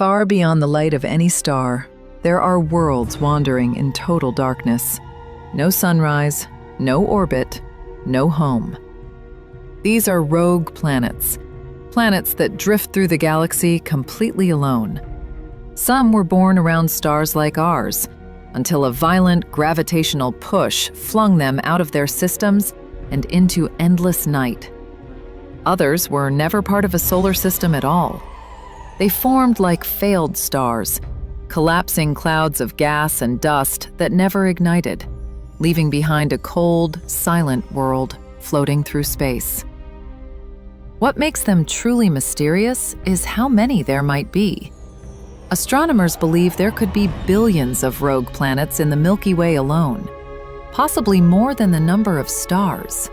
Far beyond the light of any star, there are worlds wandering in total darkness. No sunrise, no orbit, no home. These are rogue planets, planets that drift through the galaxy completely alone. Some were born around stars like ours, until a violent gravitational push flung them out of their systems and into endless night. Others were never part of a solar system at all. They formed like failed stars, collapsing clouds of gas and dust that never ignited, leaving behind a cold, silent world floating through space. What makes them truly mysterious is how many there might be. Astronomers believe there could be billions of rogue planets in the Milky Way alone, possibly more than the number of stars.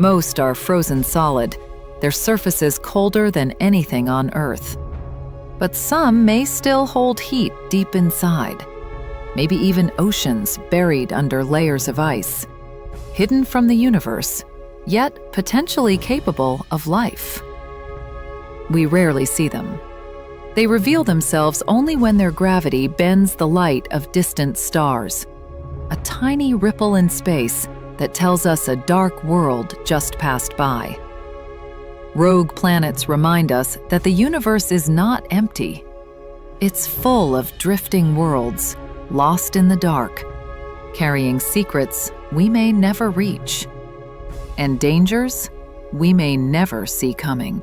Most are frozen solid, their surfaces colder than anything on Earth. But some may still hold heat deep inside, maybe even oceans buried under layers of ice, hidden from the universe, yet potentially capable of life. We rarely see them they reveal themselves only when their gravity bends the light of distant stars. A tiny ripple in space that tells us a dark world just passed by. Rogue planets remind us that the universe is not empty. It's full of drifting worlds, lost in the dark, carrying secrets we may never reach, and dangers we may never see coming.